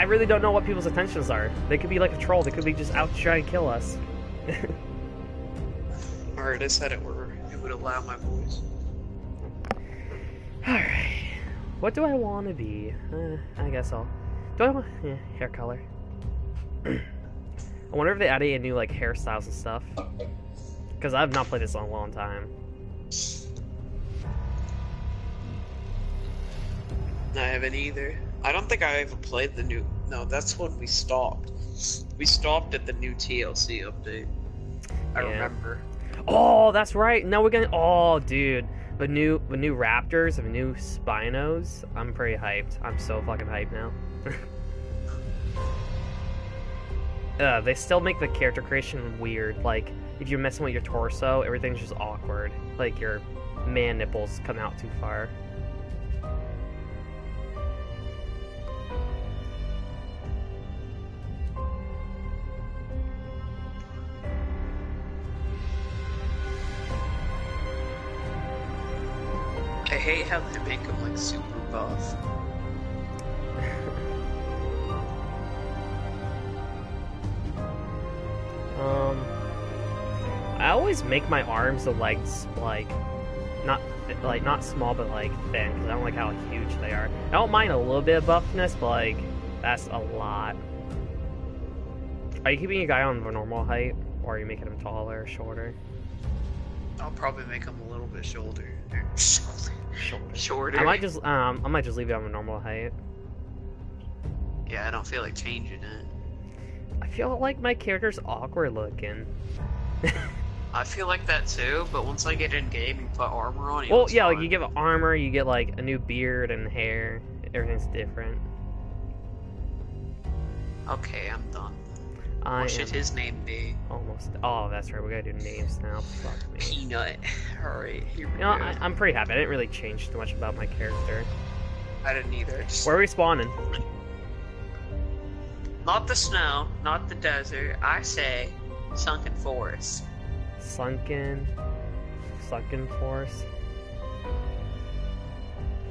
I really don't know what people's intentions are. They could be like a troll. They could be just out to try and kill us. Alright, I said it were it would allow my voice. Alright. What do I want to be? Uh, I guess I'll... Do I want... Yeah, hair color. I wonder if they added a new, like, hairstyles and stuff. Because I've not played this in a long time. I haven't either. I don't think I ever played the new. No, that's when we stopped. We stopped at the new TLC update. I Yeah. remember. Oh, that's right. Now we're gonna... Oh, dude. The new, the new Raptors, the new Spinos. I'm pretty hyped. I'm so fucking hyped now. uh, they still make the character creation weird. Like, if you're messing with your torso, everything's just awkward. Like, your man nipples come out too far. Hate how they make him like super buff. Um, I always make my arms and legs like not like not small but like thin because I don't like how huge they are. I don't mind a little bit of buffness, but like that's a lot. Are you keeping a guy on the normal height, or are you making him taller or shorter? I'll probably make him a little bit shoulder. Shorter. Shorter. I might just um I might just leave it on the normal height. Yeah, I don't feel like changing it. I feel like my character's awkward looking. I feel like that too, but once I get in game and put armor on, Well, yeah, like you get armor, you get like a new beard and hair. Everything's different. Okay, I'm done. I oh, What should am his name be? almost. Oh, that's right. We gotta do names now. Fuck me. Peanut. Alright, here we You know, go. I, I'm pretty happy. I didn't really change too much about my character. I didn't either. Just Where are we spawning? Not the snow, not the desert. I say sunken forest. Sunken. Sunken forest.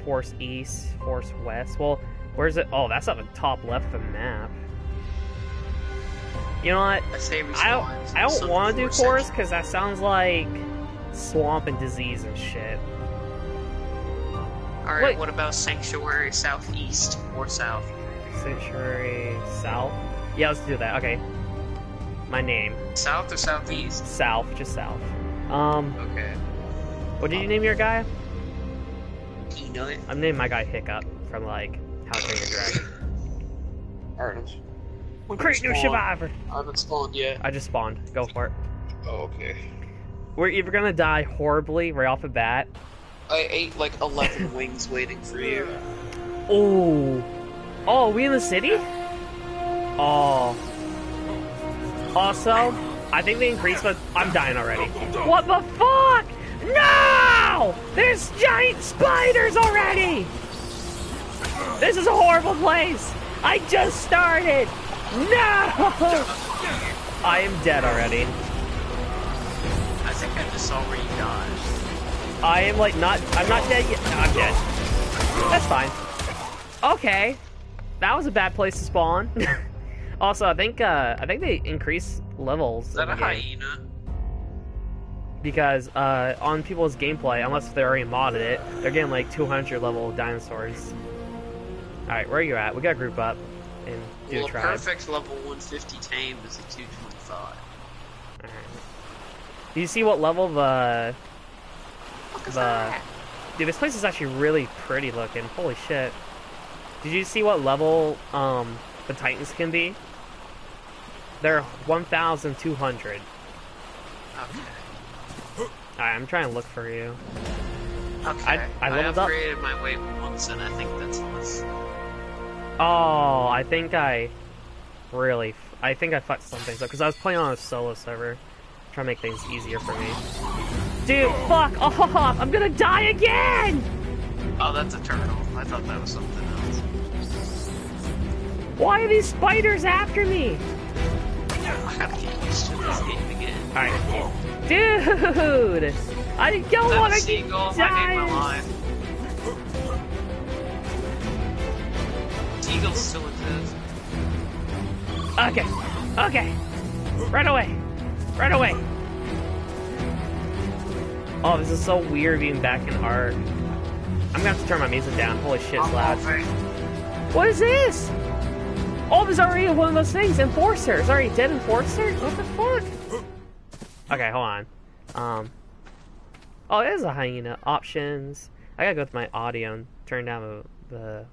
Force East. Force West. Well, where's it? Oh, that's at the top left of the map. You know what? I say we I don't. I don't want to do forest forest because that sounds like swamp and disease and shit. Alright, Wait. what about sanctuary southeast or south? Sanctuary South. Yeah, let's do that. Okay. My name South or southeast? South, just South. Um, Okay. what did you name your guy? Peanut. I'm naming my guy Hiccup from like How to Train Your Dragon. Alright. Great new survivor. I haven't spawned yet. I just spawned. Go for it. Oh, okay. We're either gonna die horribly right off the bat. I ate like 11 wings waiting for you. Oh. Oh, are we in the city? Oh. Also, I think they increased, but I'm dying already. What the fuck? No! There's giant spiders already! This is a horrible place! I just started! No! I am dead already. I think I just saw where you died. I am like not. I'm not dead yet. No, I'm dead. That's fine. Okay, that was a bad place to spawn. also, I think uh, I think they increase levels Is that a game hyena? because uh, on people's gameplay, unless they already modded it, they're getting like 200 level dinosaurs. All right, where are you at? We gotta group up and do Well, a tribe. perfect level 150 tame is a 225. All right. Do you see what level the is The- that? Dude, this place is actually really pretty looking. Holy shit. Did you see what level um the Titans can be? They're 1,200. Okay. Alright, I'm trying to look for you. Okay. I leveled up. upgraded my weight once, and I think that's enough. Oh, I think I really, I think I fucked some things up because I was playing on a solo server, trying to make things easier for me. Dude, fuck off! I'm gonna die again! Oh, that's a turtle. I thought that was something else. Why are these spiders after me? I gotta get used to this game again. Alright. Dude! I don't want a to die! Still. Okay, okay. Right away. Right away. Oh, this is so weird being back in Ark. I'm gonna have to turn my music down. Holy shit, it's loud. What is this? Oh, there's already one of those things. Enforcer. Is already dead Enforcer? What the fuck? Okay, hold on. Um. Oh, it is a hyena. Options. I gotta go with my audio and turn down the, the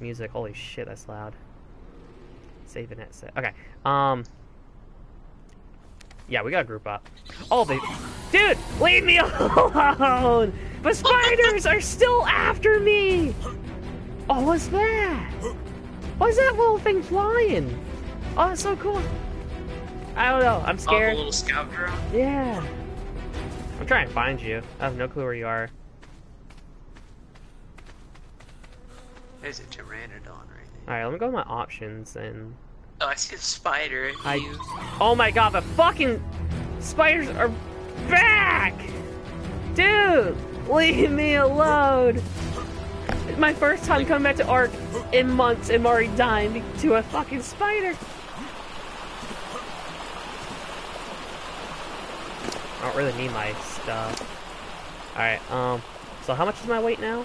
music. Holy shit, that's loud. Saving it. Set. Okay. Um. Yeah, we gotta group up. Oh, they. Dude, leave me alone! The spiders are still after me! Oh, what's that? What's that little thing flying? Oh, that's so cool. I don't know. I'm scared. Oh, the little scout drone. Yeah. I'm trying to find you. I have no clue where you are. There's a pteranodon right there. Alright, let me go to my options and. Oh, I see a spider. I- You. Oh my god, the fucking spiders are back! Dude, leave me alone! It's my first time coming back to Ark in months and I'm already dying to a fucking spider. I don't really need my stuff. Alright, um, so how much is my weight now?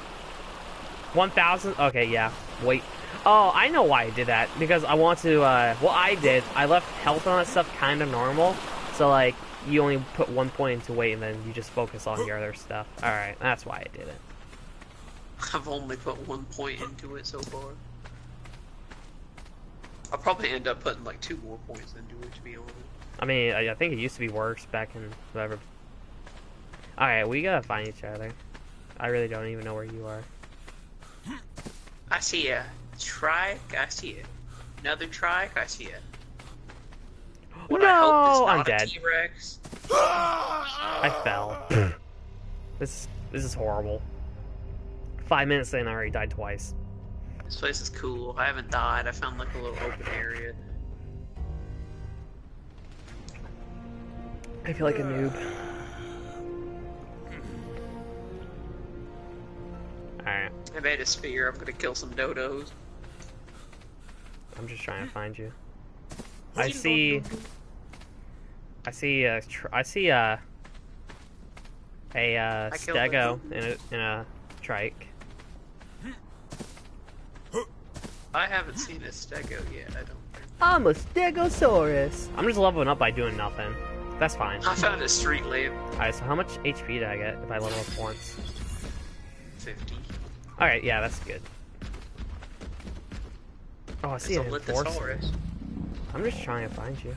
1,000? Okay, yeah, Wait. Oh, I know why I did that. Because I want to, uh, well, I did. I left health on that stuff kind of normal. So, like, you only put one point into weight and then you just focus on your other stuff. Alright, that's why I did it. I've only put one point into it so far. I'll probably end up putting like two more points into it to be honest. I mean, I, I think it used to be worse back in whatever. Alright, we gotta find each other. I really don't even know where you are. I see a trike. I see it. Another trike. I see it. What I hope no! not I'm dead. T-Rex. I fell. this, this is horrible. Five minutes in, I already died twice. This place is cool. I haven't died. I found like a little open area. I feel like a noob. Alright, I made a spear. I'm gonna kill some dodos. I'm just trying to find you. I see. I see a. Tr- I see a. A uh, stego in a, in a trike. I haven't seen a stego yet. I don't. I'm a stegosaurus. I'm just leveling up by doing nothing. That's fine. I found a street lamp. Alright, so how much HP did I get if I level up once? Fifty. Alright, yeah, that's good. Oh, I It's see a an enforcer. Lystrosaurus. I'm just trying to find you.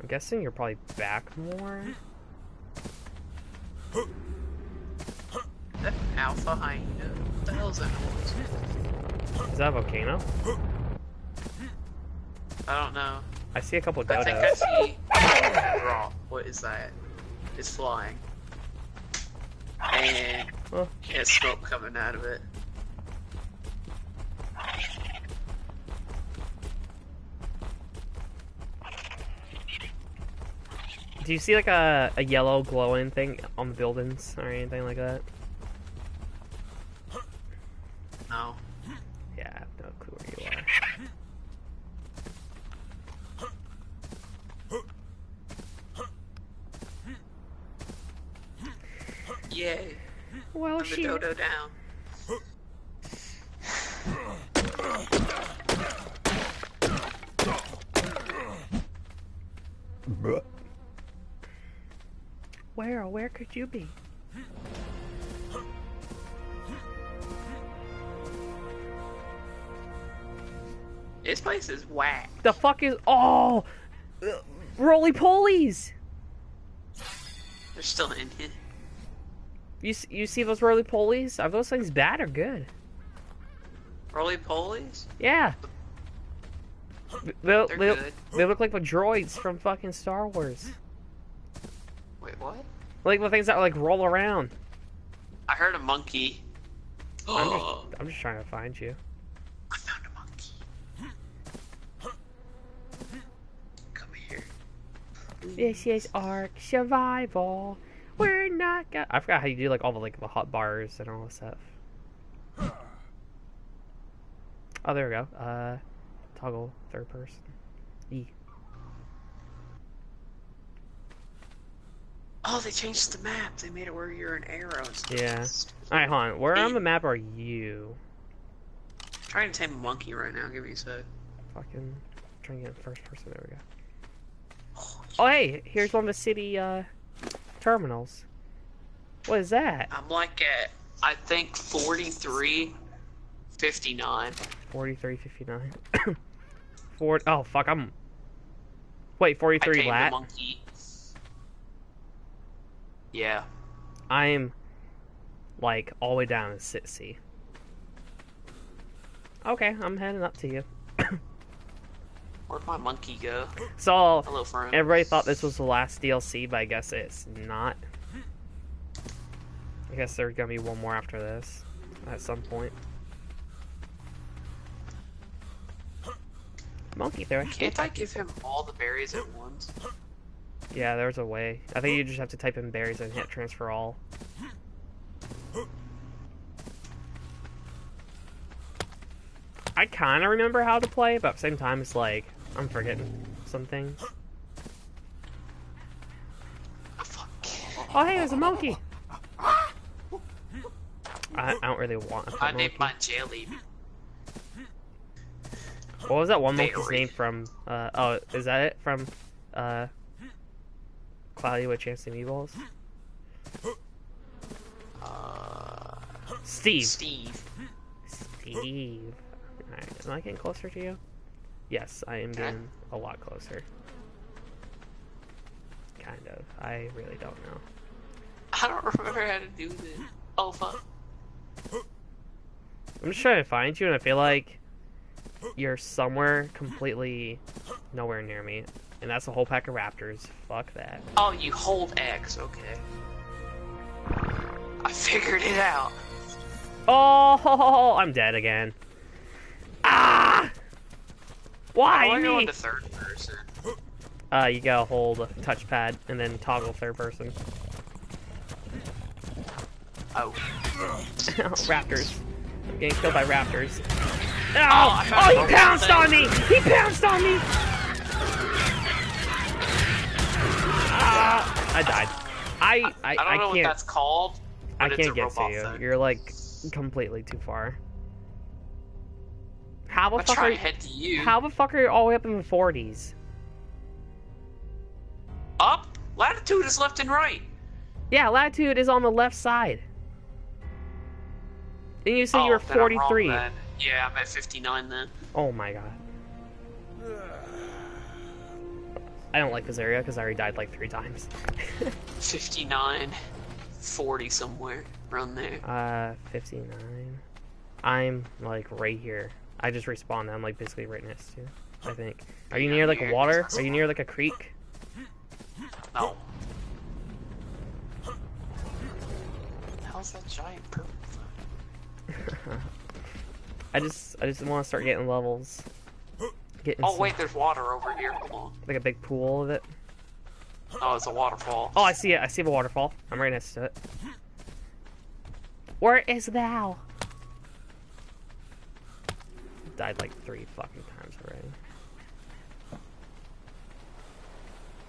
I'm guessing you're probably back more. That alpha hyena. What the hell's that noise? Is that a volcano? I don't know. I see a couple I think I dodos. see. What is that? It's flying. And Oh. there's smoke coming out of it. Do you see like a, a yellow glowing thing on the buildings or anything like that? No. Yeah, I have no clue where you are. Yay. Well, Put the dodo down. Where, where could you be? This place is whack. The fuck is? Oh, roly polies! They're still in here. You you see those roly polies? Are those things bad or good? Roly polies? Yeah. They, They're they, good. they look like the droids from fucking Star Wars. Wait, what? Like the things that like roll around. I heard a monkey. I'm Oh, just, I'm just trying to find you. I found a monkey. Come here. This is Ark Survival. We're not got. I forgot how you do like all the like the hot bars and all this stuff. Oh, there we go. Uh, toggle third person. E. Oh, they changed the map. They made it where you're an arrow. Yeah. All right, hold on. Where on the map are you? trying to tame a monkey right now. Give me a sec. Fucking trying to get in first person. There we go. Oh, hey, here's one of the city uh terminals. What is that? I'm like at, I think 43, 59. Forty-three fifty-nine. Four. Oh fuck! I'm. Wait, forty-three tamed a lat. monkey. Yeah. I'm like all the way down Sit C. Okay, I'm heading up to you. Where'd my monkey go? So Hello, friend. everybody thought this was the last DLC, but I guess it's not. I guess there's gonna be one more after this at some point. Monkey there. Can't I give him all the berries at once? Yeah, there's a way. I think you just have to type in berries and hit transfer all. I kind of remember how to play, but at the same time, it's like I'm forgetting something. Oh. Oh, hey, there's a monkey. I, I don't really want a I monkey. named mine Jelly. What was that one monkey's name from? Uh, oh, is that it from? Uh, Cloudy with Chance of Meatballs? Uh, Steve. Steve. Steve. Alright, am I getting closer to you? Yes, I am getting a lot closer. Kind of. I really don't know. I don't remember how to do this. Oh, fuck. I'm just trying to find you, and I feel like you're somewhere completely nowhere near me. And that's a whole pack of raptors. Fuck that. Oh, you hold X. Okay. I figured it out. Oh, I'm dead again. Why How do I go me? into third person? Uh, you gotta hold touchpad and then toggle third person. Oh. raptors. I'm getting killed by raptors. Oh, found oh, he pounced on me! He pounced on me! Ah, I died. I I, I don't I know what can't that's called. I can't get to you. thing. You're like completely too far. How the I'm fuck are you, head to you. how the fuck are you all the way up in the 40s? Up? Latitude is left and right. Yeah, latitude is on the left side. And you said oh, you were then I'm wrong 43. Yeah, I'm at 59 then. Oh my god. I don't like this area because I already died like three times. 59, 40 somewhere around there. uh, 59. I'm like right here. I just respawned. I'm like basically right next to you. I think. Are you Yeah, near like a here. water? Are you near like a creek? No. How's that giant purple? I just I just want to start getting levels. Getting Oh some- wait, there's water over here. Hold on. like a big pool of it. Oh, it's a waterfall. Oh, I see it. I see the waterfall. I'm right next to it. Where is thou? Died like three fucking times already.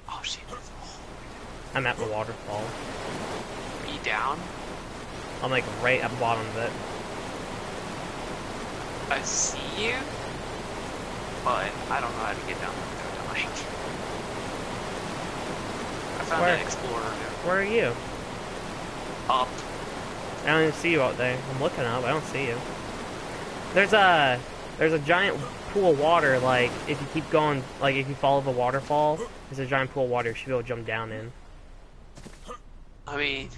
Oh shit. I'm at the waterfall. Are you down? I'm like right at the bottom of it. I see you, but I don't know how to get down there dying. I found Where? an explorer Where are you? up. I don't even see you out there. I'm looking up. I don't see you. There's a there's a giant pool of water. Like if you keep going, like if you follow the waterfall, there's a giant pool of water. You should be able to jump down in. I mean,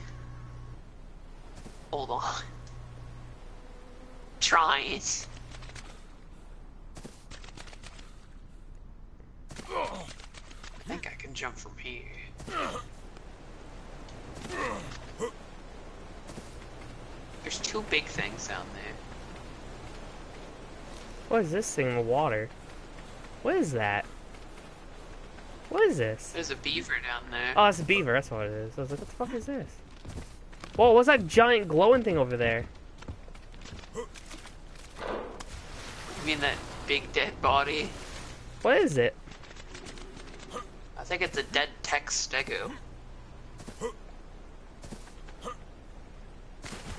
hold on. Try Trying. I think I can jump from here. There's two big things down there. What is this thing in the water? What is that? What is this? There's a beaver down there. Oh, it's a beaver. That's what it is. I was like, what the fuck is this? Whoa, what's that giant glowing thing over there? You mean that big dead body? What is it? I think it's a dead tech stego.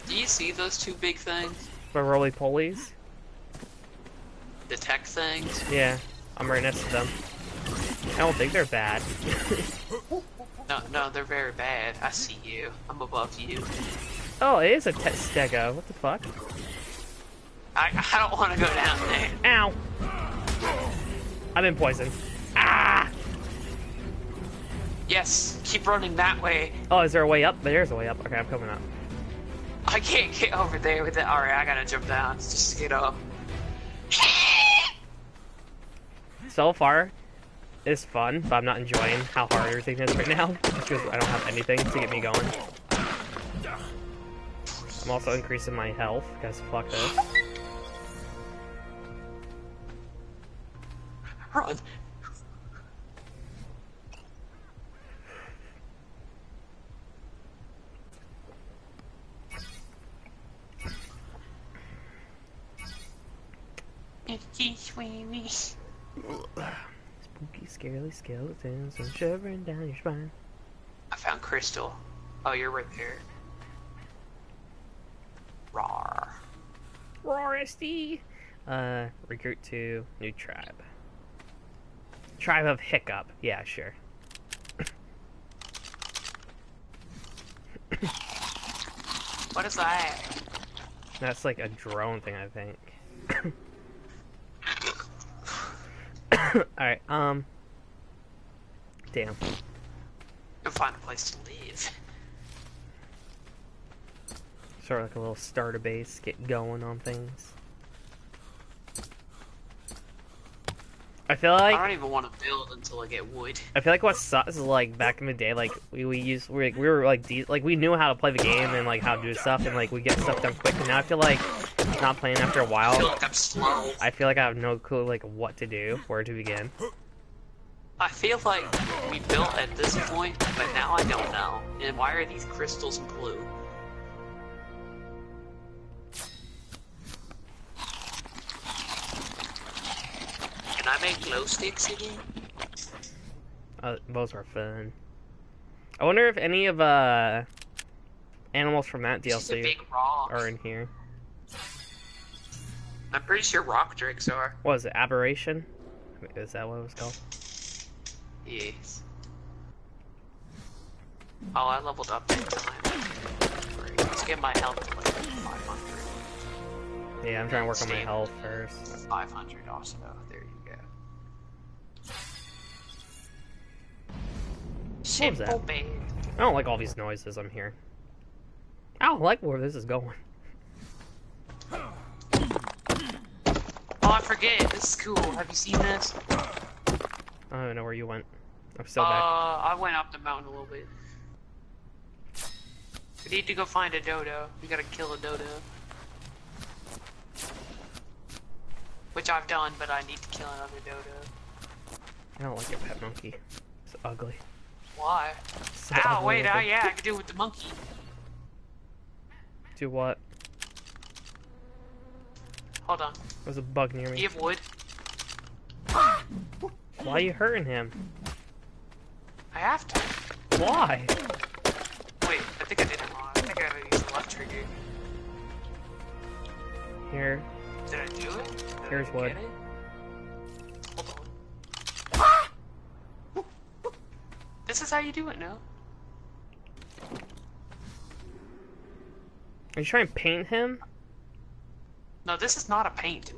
Do you see those two big things? The roly polies? The tech things? Yeah, I'm right next to them. I don't think they're bad. No, no, they're very bad. I see you. I'm above you. oh, it is a te- stego. What the fuck? I, I don't want to go down there. Ow! I've been poisoned. Ah! Yes, keep running that way. Oh, is there a way up? There's a way up. Okay, I'm coming up. I can't get over there with it. Alright, I gotta jump down just to get up. So far, it's fun, but I'm not enjoying how hard everything is right now because I don't have anything to get me going. I'm also increasing my health because fuck this. Run. Itchy Sweeney. Spooky, scarily skeletons and shivering down your spine. I found Crystal. Oh, you're right there. Rawr. Roristy! Uh, recruit to new tribe. Tribe of Hiccup. Yeah, sure. What is that? That's like a drone thing, I think. Alright, um. Damn. Go find a place to leave. Sort of like a little starter base, get going on things. I feel like I don't even want to build until I get wood. I feel like what sucks is like back in the day, like we, we used we, we were like de- like we knew how to play the game and like how to do stuff and like we get stuff done quick. And now I feel like not playing after a I feel while. like I'm slow. I feel like I have no clue like what to do, where to begin. I feel like we built at this point, but now I don't know. And why are these crystals blue? Can I make glow sticks again? Uh, those are fun. I wonder if any of uh animals from that This is a DLC are in here. I'm pretty sure rock drakes are. What was it? Aberration? Is that what it was called? Yes. Oh, I leveled up that time. Let's get my health to like 500. Yeah, I'm trying to work on my health first. 500 also. There you go. Simple. I don't like all these noises I'm hearing. I don't like where this is going. Oh, I forget. This is cool. Have you seen this? I don't even know where you went. I'm still uh, back. I went up the mountain a little bit. We need to go find a dodo. We gotta kill a dodo. Which I've done, but I need to kill another dodo. I don't like your pet monkey. It's ugly. Why? So Ow, ugly wait, oh yeah, I can do it with the monkey. Do what? Hold on. There's a bug near Do me. you have wood? Why are you hurting him? I have to. Why? Wait, I think I did it wrong. I think I gotta use the left trigger. Here. Did I do it? Did Here's wood. This is how you do it no? Are you trying to paint him? No, this is not a paint.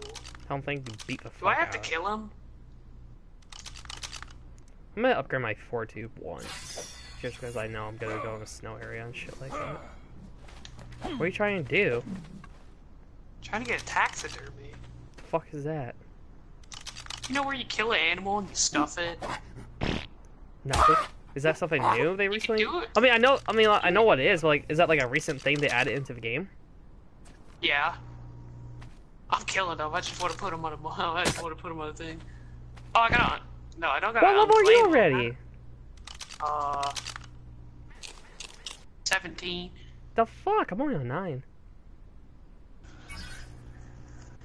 I don't think you beat the fuck Do I have out to kill him? I'm gonna upgrade my fortitude once. Just because I know I'm gonna go in a snow area and shit like that. What are you trying to do? trying to get a taxidermy. The fuck is that? You know where you kill an animal and you stuff it? Nothing. Is that something new they recently? do it. I mean, I know. I mean, I know what it is. But like, is that like a recent thing they added into the game? Yeah. I'm killing them. I just want to put them on a. I just want to put them on a thing. Oh, I got on. No, I don't got. What level are you already? Uh. 17. The fuck? I'm only on nine.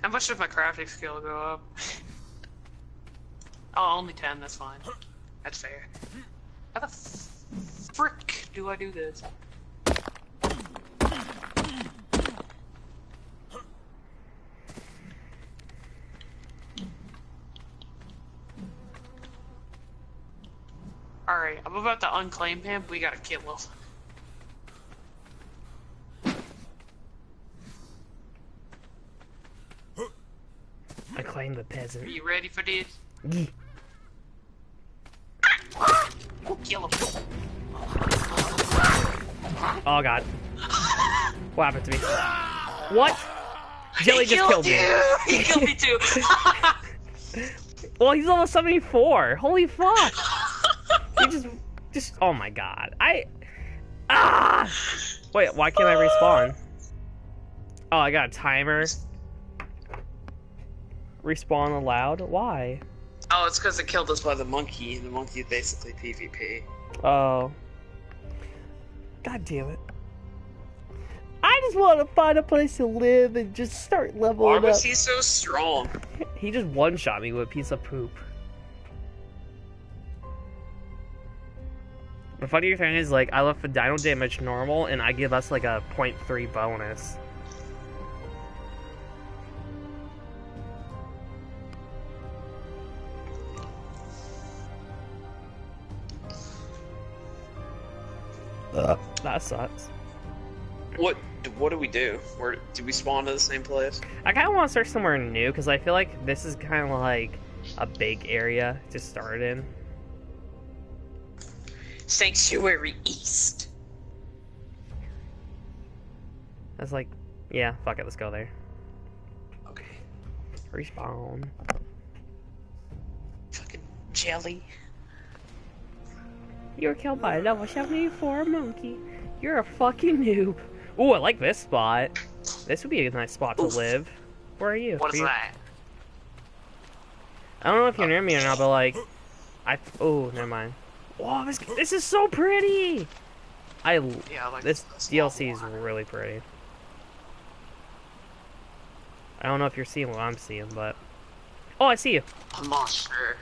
How much did my crafting skill go up? oh, only 10, that's fine. That's fair. How the frick do I do this? Alright, I'm about to unclaim him. We gotta kill him. I claim the peasant. Are you ready for this? Go kill him. Oh god. What happened to me? What? Jelly He just killed me. you! He killed me too! Well, he's almost 74. Holy fuck. Just, just, oh my god. I, ah! Wait, why can't I respawn? Oh, I got a timer. Respawn allowed? Why? oh, it's because it killed us by the monkey. The monkey basically PvP. Oh. God damn it. I just want to find a place to live and just start leveling up. was he so strong? He just one shot me with a piece of poop. The funnier thing is, like, I left the dino damage normal, and I give us like a 0.3 bonus. Uh. That sucks. What What do we do? Where did we spawn to the same place? I kind of want to start somewhere new because I feel like this is kind of like a big area to start in. Sanctuary East. That's like, yeah, fuck it, let's go there. Okay. Respawn. Fucking jelly. You were killed by a level 74 monkey. You're a fucking noob. Ooh, I like this spot. This would be a nice spot to live. Where are you? What Are is you- that? I don't know if you're near uh, me or not, but like, I. Oh, never mind. Wow, this this is so pretty. I, Yeah, like this DLC is really pretty. I don't know if you're seeing what I'm seeing, but oh, I see you. a monster.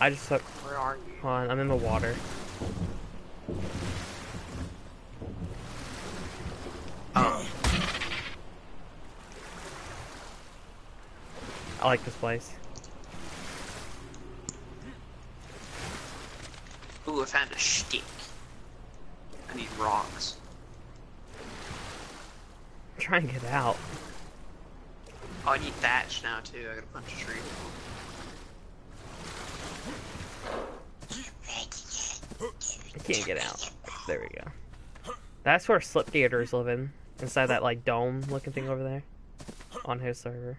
I just took. Where are you? Hold on, I'm in the water. Oh, I like this place. Ooh, I found a stick. I need rocks. Try and get out. Oh, I need thatch now too. I got a bunch of trees. I can't get out. There we go. That's where Slip Gator's living. Inside that like dome looking thing over there. On his server.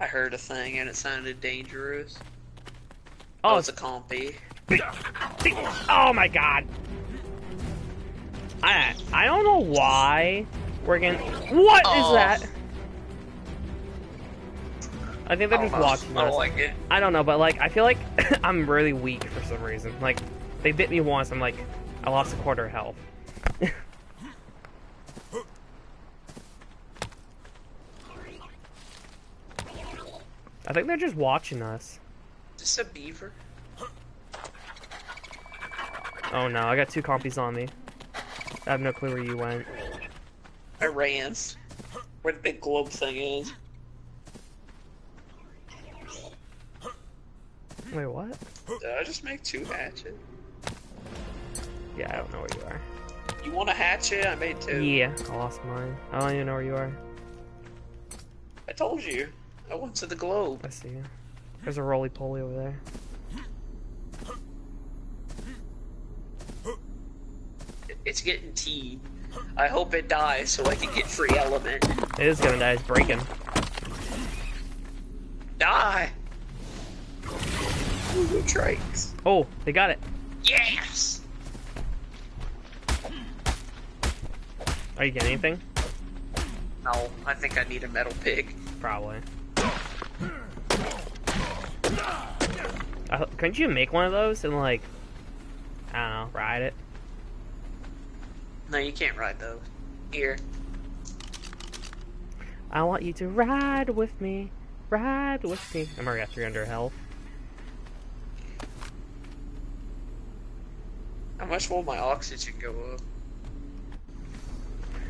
I heard a thing and it sounded dangerous. Oh, Oh, it's a compy. Oh my god. I I don't know why we're getting What is Oh. that? I think they're I just know. watching I don't us. like it. I don't know, but like I feel like I'm really weak for some reason. Like they bit me once, I'm like I lost a quarter health. I think they're just watching us. Just a beaver. Oh no, I got two compies on me. I have no clue where you went. I ran. Where the big globe thing is. Wait, what? Did I just make two hatchets? Yeah, I don't know where you are. You want a hatchet? I made two. Yeah, I lost mine. I don't even know where you are. I told you. I went to the globe. I see you. There's a roly poly over there. It's getting tea. I hope it dies so I can get free element. It is gonna die. It's breaking. Die! Ooh, go Trakes. Oh, they got it. Yes! Are you getting anything? No, I think I need a metal pig. Probably. Uh, couldn't you make one of those and like, I don't know, ride it? No, you can't ride those. Here. I want you to ride with me. Ride with me. I'm already at 300 health. How much will my oxygen go up?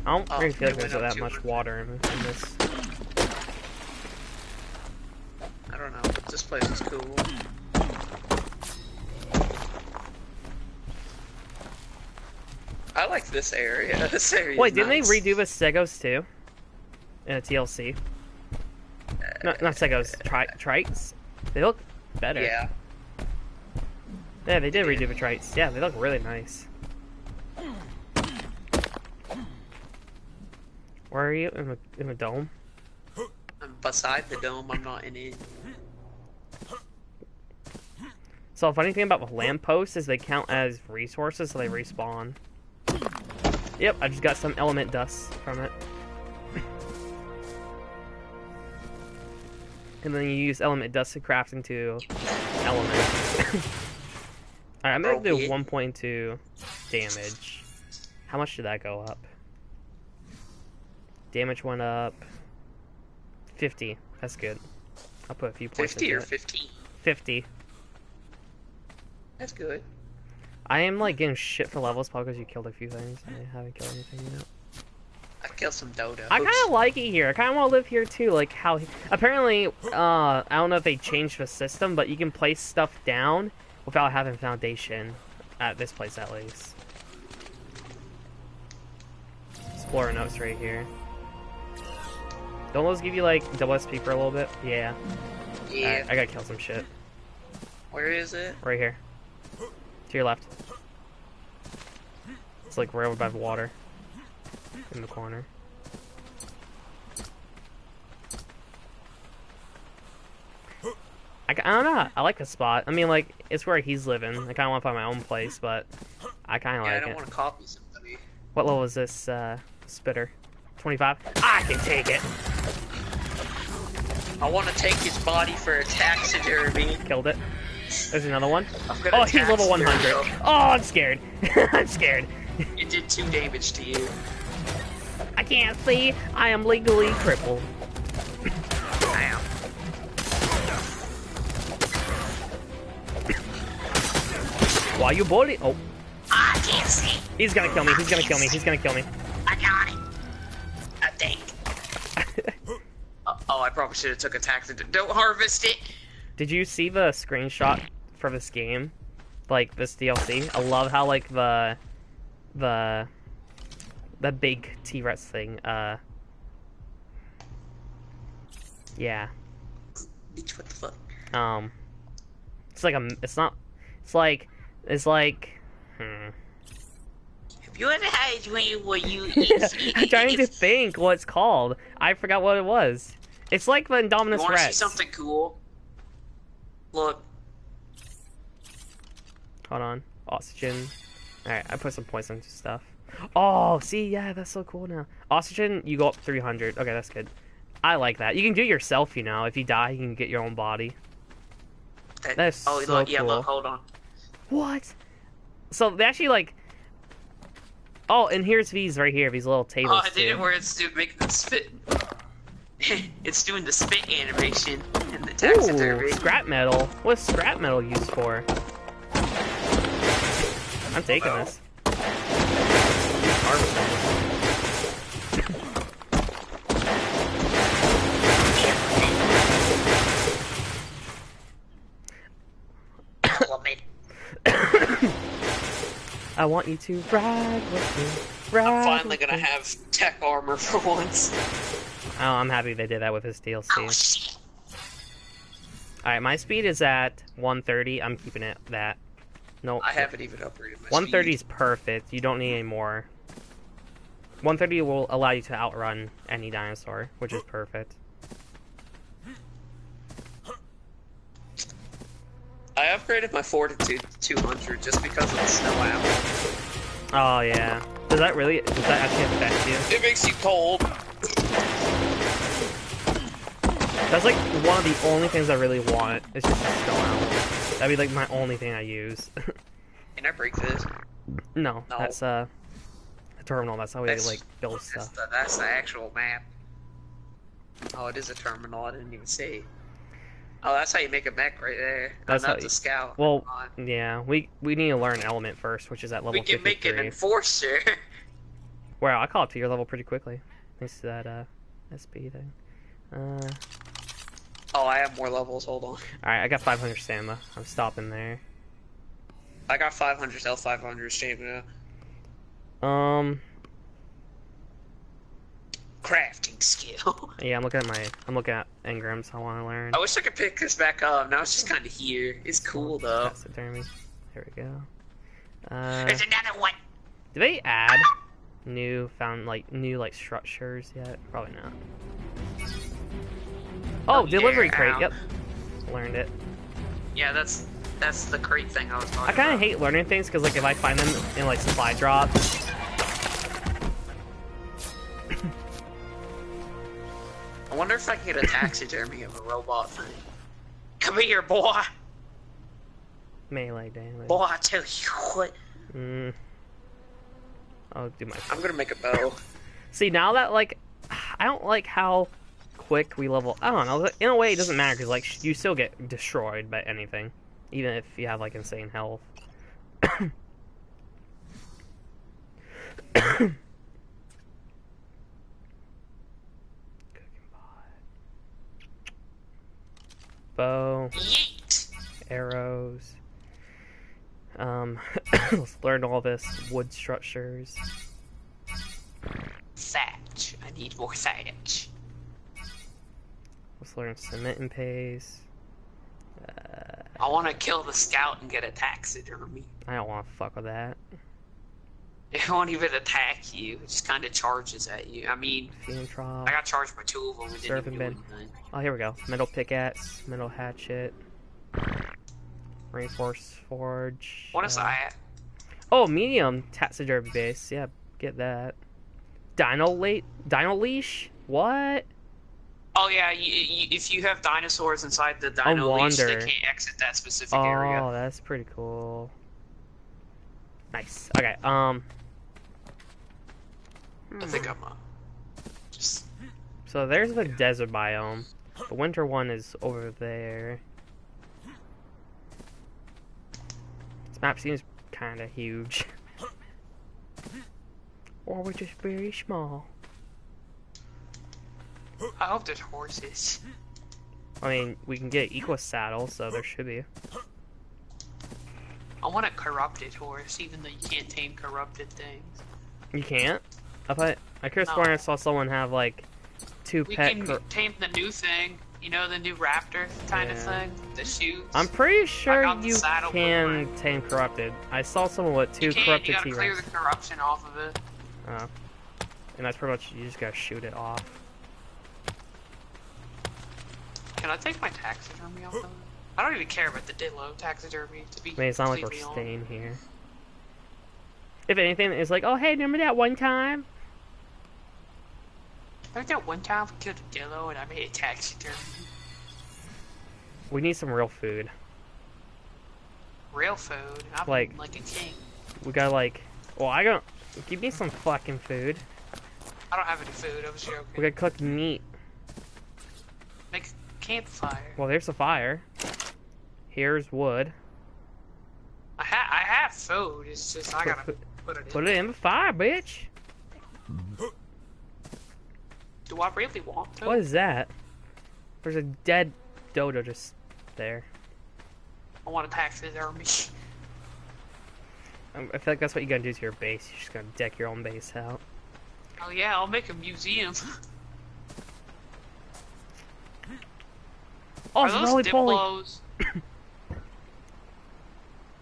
I don't Oh, really feel like there's that much water in, in this. I don't know. This place is cool. I like this area. This area. Wait, didn't they redo the Stegos too? In a TLC? No, not Stegos, tri Trikes? They look better. Yeah. Yeah, they did redo the Trikes. Yeah, they look really nice. Where are you? In a, in a dome? I'm beside the dome. I'm not in it. So the funny thing about the lampposts is they count as resources, so they respawn. Yep, I just got some element dust from it. and then you use element dust to craft into element. Alright, I'm gonna do 1.2 damage. How much did that go up? Damage went up 50. That's good. I'll put a few points 50 into or 15. 50. That's good. I am like getting shit for levels probably because you killed a few things. I haven't killed anything yet. I killed some dodo. I kind of like it here. I kind of want to live here too. Like how apparently, uh, I don't know if they changed the system, but you can place stuff down without having foundation at this place at least. Explorer notes right here. Don't those give you like double SP for a little bit? Yeah. Yeah. Alright, I gotta kill some shit. Where is it? Right here. To your left. It's like right over by the water. In the corner. I, I don't know. I like the spot. I mean, like, it's where he's living. I kind of want to find my own place, but I kind of Yeah, I like don't it. want to copy somebody. What level is this uh, spitter? 25? I can take it! I want to take his body for a taxidermy. Killed it. There's another one. Oh, he's level taxidermy 100. him. Oh, I'm scared. I'm scared. It did two damage to you. I can't see. I am legally crippled. Why are you bully? Oh, I can't see. he's gonna kill me. He's gonna kill me. He's gonna kill me. I got it. I think. Uh, oh, I probably should have took a taxidermy. Don't harvest it. Did you see the screenshot for this game? Like this DLC? I love how like the the the big T-Rex thing. Uh, yeah. Bitch, what the fuck? Um, it's like a. It's not. It's like. It's like. Hmm. If you had to hide me, will you eat? I'm trying to think what it's called. I forgot what it was. It's like the You Indominus want to see something cool? Look, Hold on. Oxygen. Alright, I put some points into stuff. Oh, see, yeah, that's so cool now. Oxygen, you go up 300. Okay, that's good. I like that. You can do it yourself, you know. If you die, you can get your own body. that, That's oh, so look, yeah, look, hold on. What? So they actually like. Oh, and here's these right here. These little tables. Oh, I did too. it where it's doing making the spit. it's doing the spit animation in the taxidermy. Ooh, scrap metal. What's scrap metal used for? I'm taking Uh-oh. this. I want you to ride with me. Ride I'm finally gonna me. have tech armor for once. Oh, I'm happy they did that with his DLC. Alright, my speed is at 130. I'm keeping it that. No, I haven't even upgraded my 130 speed. is perfect. You don't need any more. 130 will allow you to outrun any dinosaur, which is perfect. I upgraded my fortitude to 200 just because of the snow owl. Oh yeah. Does that really? Does that actually affect you? It makes you cold. That's like one of the only things I really want. It's just snow owl. That'd be like my only thing I use. Can I break this? no, No. that's uh, a terminal. That's how we That's- like build That's stuff. the, that's the actual map. Oh, it is a terminal. I didn't even see. Oh, that's how you make a mech right there. That's not how the you- scout. Well, yeah, we we need to learn element first, which is at level we can make an 53. enforcer. Wow, I caught up to your level pretty quickly. Thanks to that uh, SP thing. Uh, oh, I have more levels. Hold on. Alright, I got 500 stamina. I'm stopping there. I got 500 health, 500 stamina. Um, Crafting skill. yeah, I'm looking at my, I'm looking at engrams I want to learn. I wish I could pick this back up. Now it's just kind of here. It's cool though. Taxidermy. There we go. Uh, There's another one. do they add new, found, like, new, like, structures yet? Probably not. Oh, delivery yeah. crate, yep. Learned it. Yeah, that's that's the crate thing I was talking I kind of hate learning things, because, like, if I find them in, like, supply drops, I wonder if I can get a taxidermy of a robot thing. Come here, boy. melee damage. Boy, I tell you what. Mm. I'll do my I'm gonna make a bow. See, now that, like, I don't like how quick we level. I don't know. In a way, it doesn't matter because, like, you still get destroyed by anything, even if you have like insane health. Bow, arrows. Um, let's learn all this wood structures. Thatch. I need more thatch. Let's learn cement and paste. Uh, I want to kill the scout and get a taxidermy. I don't want to fuck with that. It won't even attack you. It just kind of charges at you. I mean. I got charged by two of them Serpent bed. Oh, here we go. Metal pickaxe, metal hatchet, reinforced forge. What is uh, that? Oh, medium taxidermy base. Yeah, get that. Dino late, dino leash. What? Oh yeah, you, you, if you have dinosaurs inside the dino leash, they can't exit that specific Oh, area. Oh, that's pretty cool. Nice. Okay. Um. I think I'm uh, just So there's the desert biome. The winter one is over there. This map seems kind of huge. or we're just very small. I hope there's horses. I mean, we can get Equus saddle, so there should be. I want a corrupted horse, even though you can't tame corrupted things. You can't? I thought I could have No. I saw someone have like two We pet. can cor- tame the new thing. You know, the new raptor kind of thing? The shoots. I'm pretty sure you can boomerang. tame corrupted. I saw someone with two you corrupted you gotta clear the corruption off of it. Oh. And that's pretty much you just gotta shoot it off. Can I take my taxidermy off of? I don't even care about the Dillo taxidermy, to be I mean, it's not like we're staying here. If anything, it's like, oh hey, remember that one time? Like that one time we killed a Dillo and I made a taxidermy. We need some real food. Real food. I'm Like- like, a king. We got like, well, I don't. Give me some fucking food. I don't have any food, I was joking. We gotta cook meat. Make campfire. Well, there's a fire. Here's wood. I, ha- I have food, it's just I gotta put, put it in. put it in the fire, bitch. Do I really want to? What is that? There's a dead dodo just there. I want to a taxidermy. Um, I feel like that's what you're gonna do to your base. You're just gonna deck your own base out. Oh yeah, I'll make a museum. Oh, Are it's those roly poly. Diplos?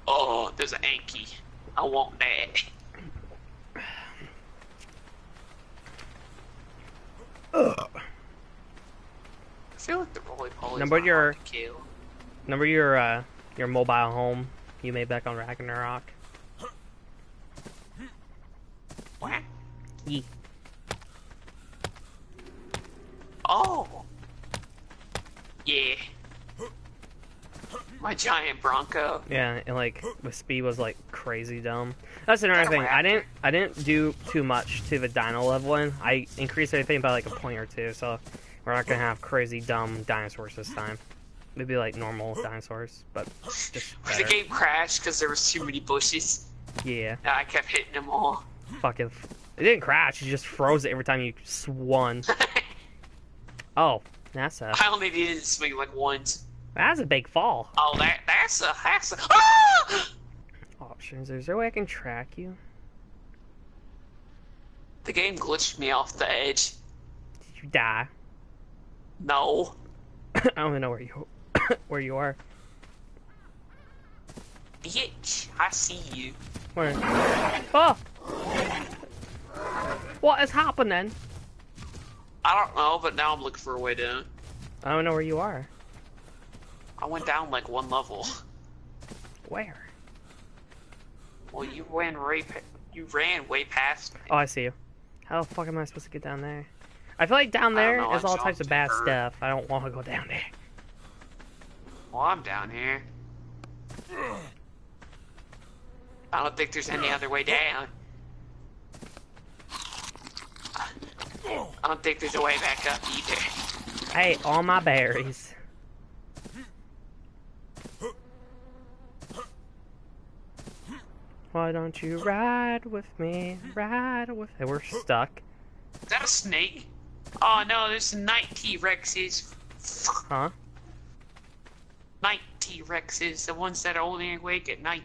oh, there's an Anki. I want that. I feel like the roly poly. Number your- to kill. Remember your uh, your mobile home you made back on Ragnarok? What? Ye. Oh. Yeah. My giant Bronto. Yeah, and like the speed was like crazy dumb. That's another thing. I didn't I didn't do too much to the dino leveling. I increased everything by like a point or two, so we're not gonna have crazy dumb dinosaurs this time. Maybe like normal dinosaurs, but The game crashed because there was too many bushes. Yeah, And I kept hitting them all. fucking. It didn't crash. It just froze it every time you swung. Oh, NASA. I only needed to swing like once. That's a big fall. Oh, that that's a that's a. Ah! Options. Is there a way I can track you? The game glitched me off the edge. Did you die? No. I don't even know where you where you are. Bitch, I see you. Where? Oh! What is happening? I don't know, but now I'm looking for a way down. I don't know where you are. I went down like one level. Where? Well, you ran way you ran way past me. Oh, I see you. How the fuck am I supposed to get down there? I feel like down I there know, is I all types of bad her. stuff. I don't want to go down there. Well, I'm down here. I don't think there's any other way down. I don't think there's a way back up either. Hey, all my berries. Why don't you ride with me? Ride with. Hey, we're stuck. Is that a snake? Oh no, there's night T-Rexes. Huh? Night T-Rexes, the ones that are only awake at night.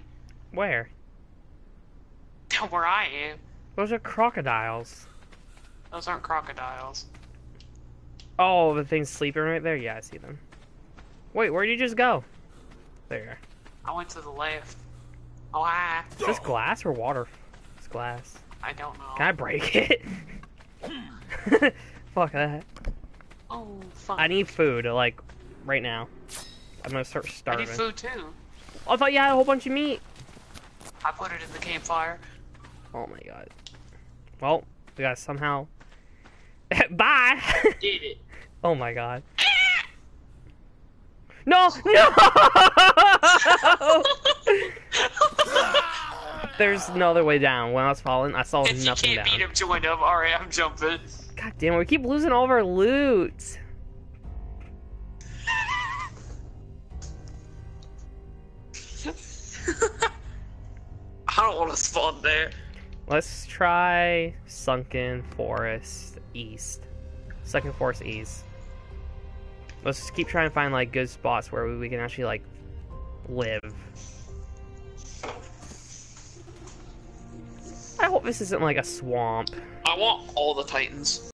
Where? Down where I am. Those are crocodiles. Those aren't crocodiles. Oh, the thing's sleeping right there? Yeah, I see them. Wait, where'd you just go? There. I went to the left. Oh, hi. Is this glass or water? It's glass. I don't know. Can I break it? Fuck that. Oh, fuck. I need food, like, right now. I'm gonna start starving. I need food too. Oh, I thought you had a whole bunch of meat. I put it in the campfire. Oh my god. Well, we gotta somehow. Bye! Did it. oh my god. No! No! There's no other way down. When I was falling, I saw if you nothing can't down. beat him, join him. Alright, I'm jumping. God damn it, we keep losing all of our loot. I don't want to spawn there. Let's try Sunken Forest East. Sunken Forest East. Let's just keep trying to find like good spots where we can actually like live. I hope this isn't like a swamp. I want all the titans.